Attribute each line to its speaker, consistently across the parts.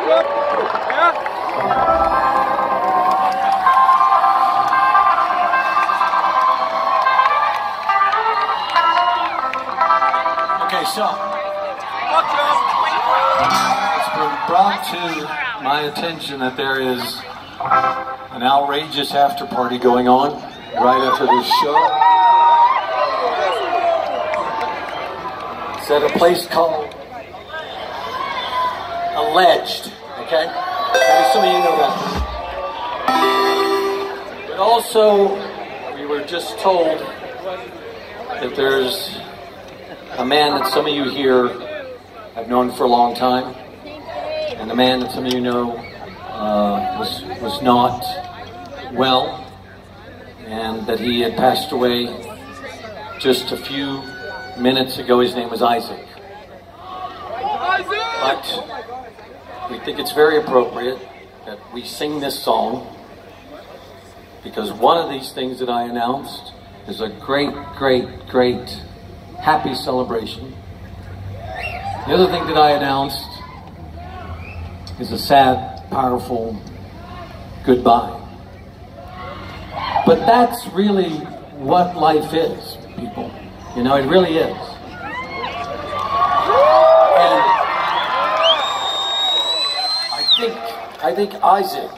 Speaker 1: Okay, so it's been brought to my attention that there is an outrageous after party going on right after this show. It's at a place called Alleged, okay? Maybe some of you know that. But also, we were just told that there's a man that some of you here have known for a long time, and a man that some of you know uh, was was not well, and that he had passed away just a few minutes ago. His name was Isaac. But we think it's very appropriate that we sing this song because one of these things that I announced is a great, great, great happy celebration. The other thing that I announced is a sad, powerful goodbye. But that's really what life is, people. You know, it really is. I think Isaac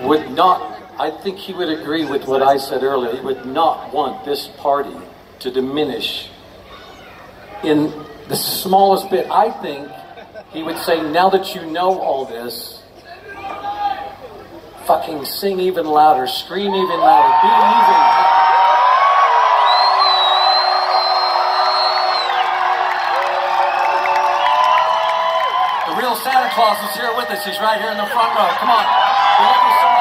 Speaker 1: would not I think he would agree with what I said earlier. He would not want this party to diminish in the smallest bit. I think he would say, now that you know all this, fucking sing even louder, scream even louder, be even. The Santa Claus is here with us. He's right here in the front row. Come on.